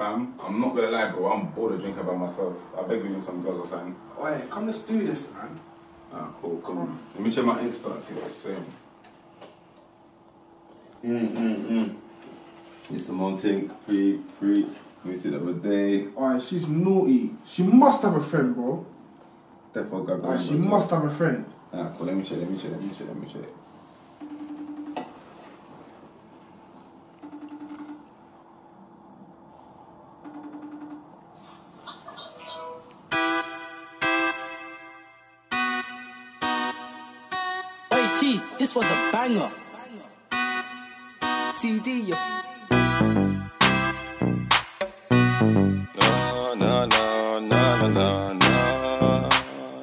Fam, I'm not gonna lie, bro. I'm bored of drinking by myself. I beg you, need some girls or something. Oi, come let's do this, man. Ah, cool, cool. Let me check my Insta and see what it's saying. Mm, mm, mm. Need some more thing. Free, it the other day. Oi, she's naughty. She must have a friend, bro. Defo got Oi, she must have a friend. Ah, cool. Let me check, let me check, let me check, let me check. This was a banger. TD, you No, no, no, no, no, no,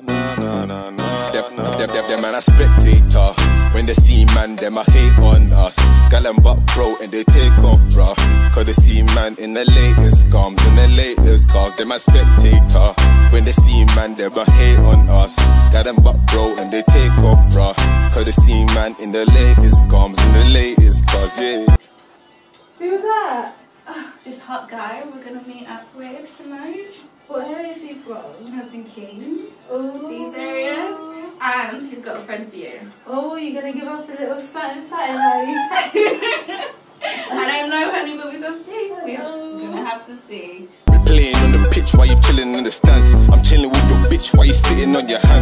no, no, no, no. Them, them, them, them man a spectator. When they see man, them a hate on us. Gal and butt bro, and they take off, bruh. Cause they see man in the latest gums, in the latest cars. Them a spectator. When they see man, them a hate on us. Gal and butt bro, and they take. Cause they see man in the latest gums, in the latest cars, yeah. Who was that? Ah, this hot guy we're gonna meet up with tonight. What area is he from? Milton Keynes, Oh, these areas. And she's got a friend for you. Oh, you're gonna give up a little something, something, are you? I don't know, honey, but we're gonna see. We're gonna have to see. We're playing on the pitch while you're chilling in the stands. I'm chilling with your bitch while you're sitting on your hands.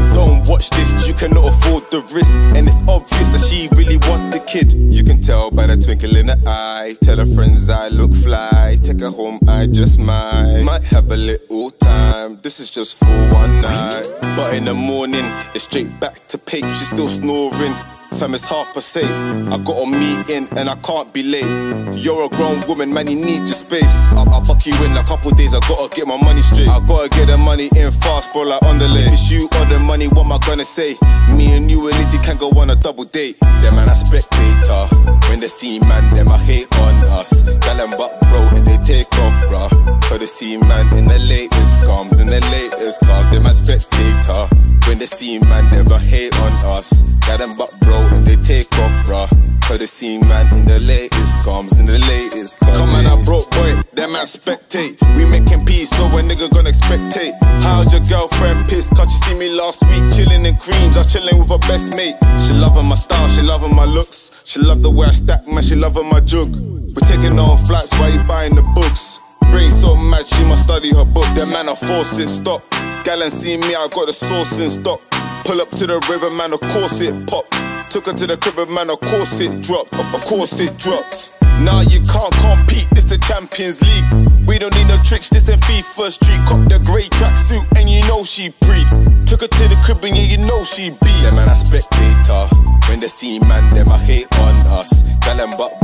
Cannot afford the risk. And it's obvious that she really want the kid. You can tell by the twinkle in her eye. Tell her friends I look fly. Take her home, I just might. Might have a little time. This is just for one night. But in the morning, it's straight back to pape. She's still snoring. Fam, it's half past eight. I got a meeting and I can't be late. You're a grown woman, man, you need your space. I- I'll buck you in a couple days, I gotta get my money straight. I gotta get the money in fast, bro, like on the lane. If it's you or the money, what am I gonna say? Me and you and Lizzie can go on a double date. Them man, I spectator. When they see man, them I hate on us. Gal and butt, bro, and they take off, bruh. Cause they see man in the latest gums, in the latest cars. Them I spectator. When they see man, them I hate on us. Gal and butt, bro, and they take off, bruh. Cause they see man in the latest gums, in the latest cars. Come on, I broke boy, them man spectate. We making peace, so a nigga gonna expectate. How's your girlfriend pissed? Cause she see me last week chilling in creams. I was chilling with her best mate. She loving my style, she loving my looks. She love the way I stack, man, she loving my jug. We're taking on flights while you buying the books. Brain so mad, she must study her book. Them man, I force it, stop. Gal and see me, I got the sauce in stock. Pull up to the river, man, of course it pop. Took her to the crib, man, of course it dropped. Of, of course it dropped. Nah, you can't compete, this the Champions League. We don't need no tricks, this in FIFA Street. Cop the grey tracksuit, and you know she breed. Took her to the crib, and yeah, you know she beat. Yeah, man, I spectator. When they see man, them I hate on us. Gal and butt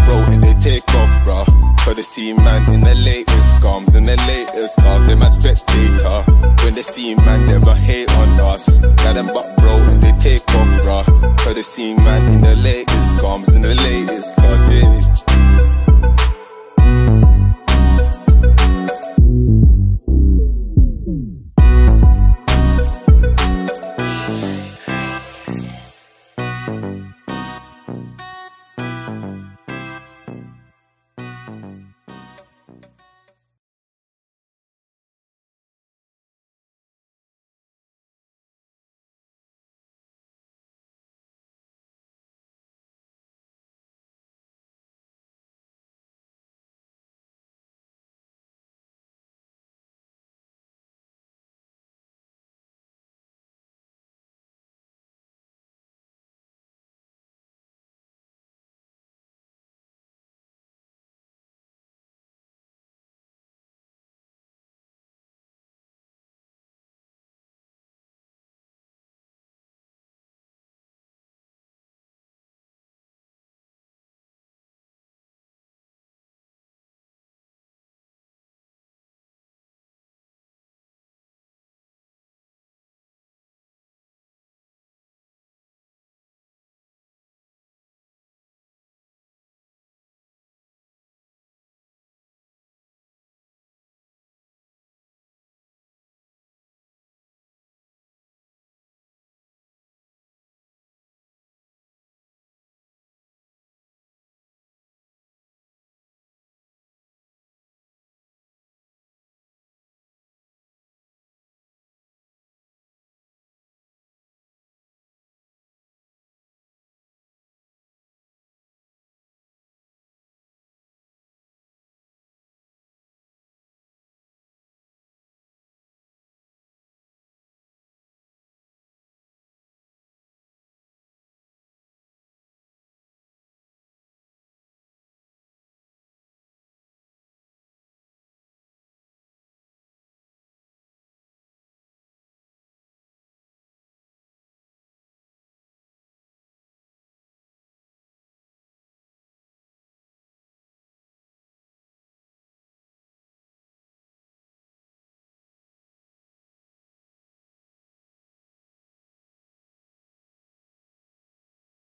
see man in the latest gums, in the latest cars, they my spectator. When they see man, them I hate on us. Got and butt bro, and they take off, bruh. Cause they see man in the latest gums, in the latest cars, yeah.